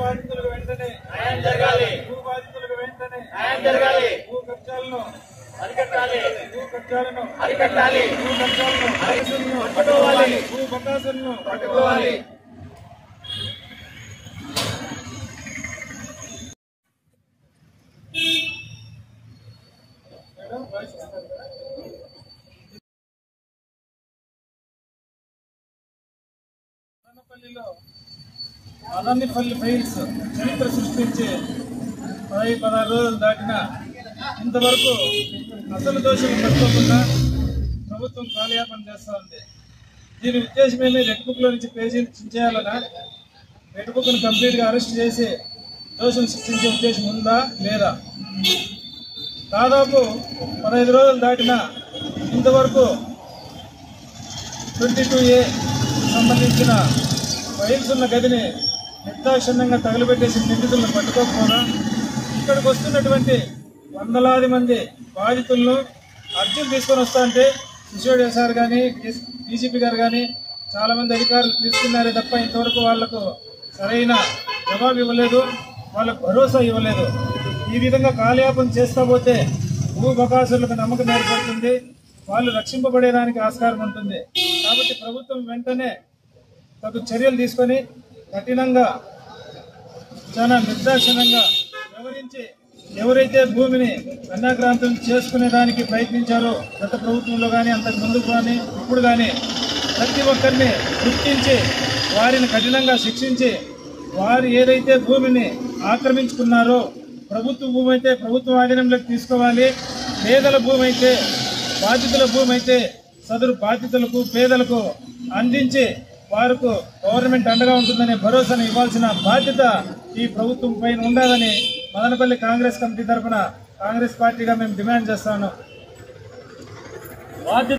బాధితులకు వెంటనే న్యాయం జరగాలి. భూ బాధితులకు వెంటనే న్యాయం జరగాలి. భూ కబ్జాలను అరికట్టాలి. భూ కబ్జాలను అరికట్టాలి. భూ కబ్జాలను పట్టుకోవాలి. భూ బకాసులను పట్టుకోవాలి. మేడం, అదన్నిపల్లి ఫైల్స్ చరిత్ర సృష్టించి పదహైదు పదహారు రోజులు దాటిన ఇంతవరకు అసలు దోషులు పట్టుకోకుండా ప్రభుత్వం కాలయాపన చేస్తూ ఉంది. దీని ఉద్దేశం రెడ్ బుక్లో నుంచి పేజీ చేయాలనా రెడ్ బుక్ను కంప్లీట్గా అరెస్ట్ చేసి దోషులు సృష్టించే ఉద్దేశం ఉందా లేదా? దాదాపు పదహైదు రోజులు దాటిన ఇంతవరకు ట్వంటీ టూ ఏ సంబంధించిన ఫైల్స్ ఉన్న గదిని నిర్దాక్షిణ్యంగా తగలబెట్టేసి నిందితులను పట్టుకోకపోవడం ఇక్కడికి వస్తున్నటువంటి వందలాది మంది బాధితులను అర్జీలు తీసుకొని వస్తా అంటే సిసోడియా సార్ కానీ డీజీపీ గారు కానీ చాలామంది అధికారులు తీసుకున్నారే తప్ప ఇంతవరకు వాళ్ళకు సరైన జవాబు ఇవ్వలేదు వాళ్ళకు భరోసా ఇవ్వలేదు. ఈ విధంగా కాలయాపన చేస్తా పోతే భూబకాసులకు నమ్మకం ఏర్పడుతుంది వాళ్ళు రక్షింపబడేదానికి ఆస్కారం ఉంటుంది. కాబట్టి ప్రభుత్వం వెంటనే తగు చర్యలు తీసుకొని కఠినంగా చాలా నిర్దాక్షిణంగా వివరించి ఎవరైతే భూమిని అన్యాక్రాంతం చేసుకునే దానికి ప్రయత్నించారో గత ప్రభుత్వంలో కానీ అంతకు ముందు కానీ ఇప్పుడు కానీ ప్రతి ఒక్కరిని గుర్తించి వారిని కఠినంగా శిక్షించి వారు ఏదైతే భూమిని ఆక్రమించుకున్నారో ప్రభుత్వ భూమి అయితే ప్రభుత్వ ఆధీనంలోకి తీసుకోవాలి. పేదల భూమి అయితే బాధితుల భూమి అయితే సదరు బాధితులకు పేదలకు అందించి వారికి గవర్నమెంట్ అండగా ఉంటుందనే భరోసాను ఇవ్వాల్సిన బాధ్యత ఈ ప్రభుత్వం పైన ఉండాలని మదనపల్లి కాంగ్రెస్ కమిటీ తరఫున కాంగ్రెస్ పార్టీగా మేము డిమాండ్ చేస్తాను. బాధ్యత